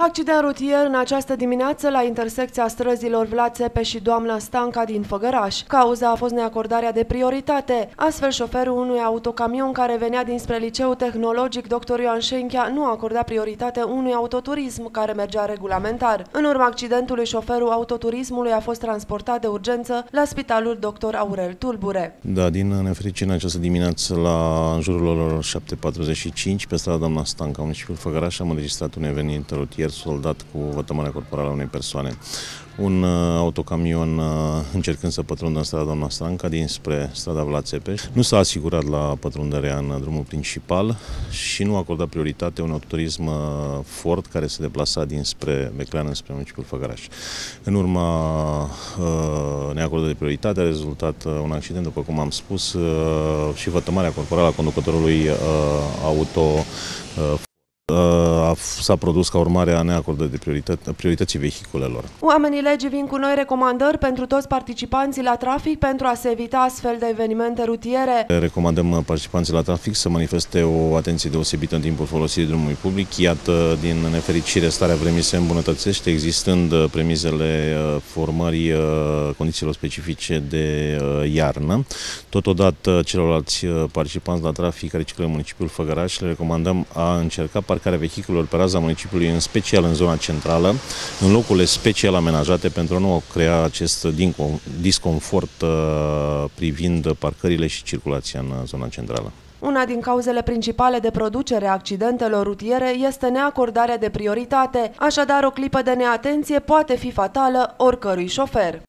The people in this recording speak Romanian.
Accident rutier în această dimineață la intersecția străzilor Vlad Țepe și Doamna Stanca din Făgăraș. Cauza a fost neacordarea de prioritate. Astfel, șoferul unui autocamion care venea dinspre liceul tehnologic Dr. Ioan Șenchea nu acorda prioritate unui autoturism care mergea regulamentar. În urma accidentului, șoferul autoturismului a fost transportat de urgență la spitalul Dr. Aurel Tulbure. Da, din nefericire în această dimineață la în jurul orelor 7.45 pe strada Doamna Stanca, municipiul Făgăraș, am înregistrat un eveniment rutier ieri soldat cu vătămarea corporală a unei persoane. Un uh, autocamion uh, încercând să pătrundă în strada doamna Stranca dinspre strada Vlad Țepeș. Nu s-a asigurat la pătrunderea în drumul principal și nu a acordat prioritate un autoturism uh, Ford care se deplasa dinspre Beclean spre municipiul Făgăraș. În urma uh, neacordării de prioritate a rezultat uh, un accident, după cum am spus, uh, și vătămarea corporală a conducătorului uh, auto uh, s-a produs ca urmare a neacordării de prioritate, priorității vehiculelor. Oamenii legii vin cu noi recomandări pentru toți participanții la trafic pentru a se evita astfel de evenimente rutiere. Recomandăm participanții la trafic să manifeste o atenție deosebită în timpul folosirii drumului public. Iată, din nefericire, starea vremii se îmbunătățește, existând premizele uh, formării uh, condițiilor specifice de uh, iarnă. Totodată, celorlalți participanți la trafic care circulă în municipiul Făgăraș, le recomandăm a încerca parcarea vehiculelor pe raza municipiului, în special în zona centrală, în locurile special amenajate pentru a nu crea acest disconfort uh, privind parcările și circulația în zona centrală. Una din cauzele principale de producere a accidentelor rutiere este neacordarea de prioritate, așadar o clipă de neatenție poate fi fatală oricărui șofer.